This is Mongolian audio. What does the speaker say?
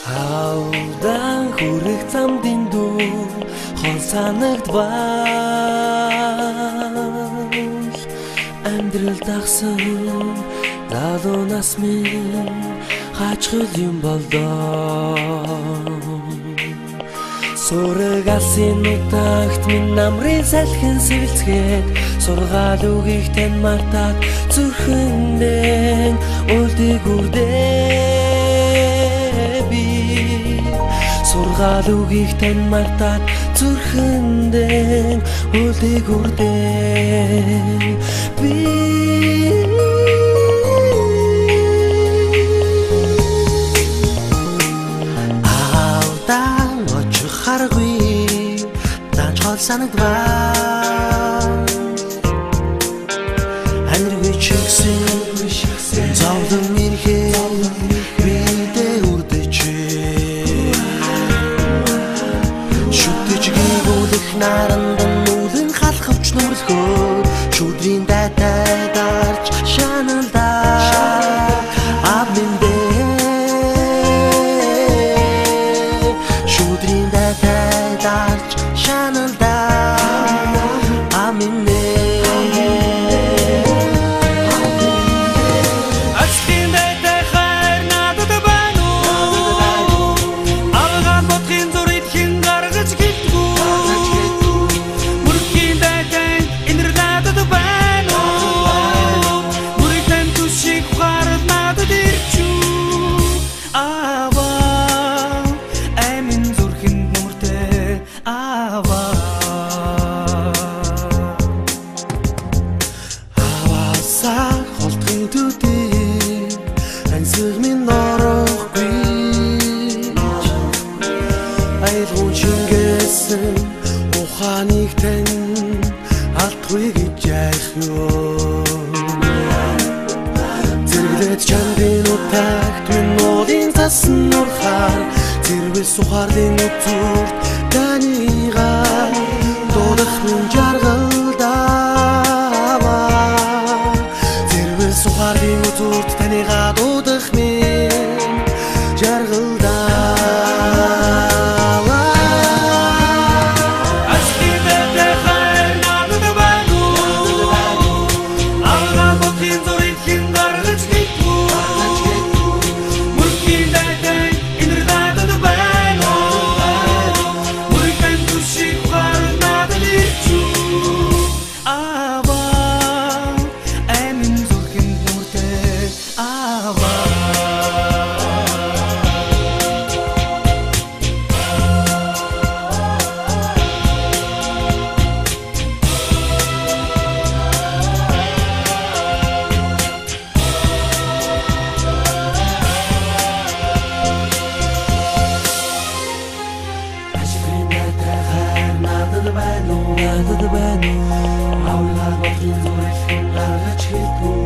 Хаудан хүрэх замдын дүү хон санагдвал амьдрал дагсан залуу нас минь хачхал юм болдоо. Сураг алсын нутагт минь намрын салхин сэвэлцгээд сургаал үгийг тань мартаад зүрхэндээ үлдэг үрдээ сургаал үгийг тань мартаад зүрхэндээ үлдэг үрдээ би санагдваа Аниргүй чигсэн зовлон нарандан нүүлэн халахвч нүмэрлөхөө Шүдрийн дайтай дарч шаналдаа Абминдэ Шүдрийн дайтай дарч шаналдаа айлгуун шингээсэн ухааныг тань алдгүй гэж яах ёо? Зэрэглээд чамдын утагт минь нуулын цасан нурхаар Зэрвэл сухаарлын утурт танигаа дуудах минь жаргалдаа Paula, Gott, du sollst von aller Schildkröte.